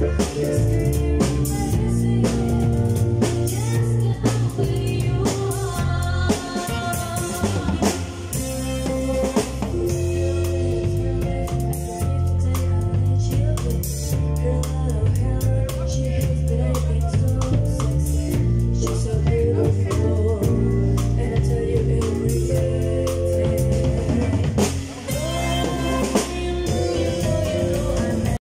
Yes.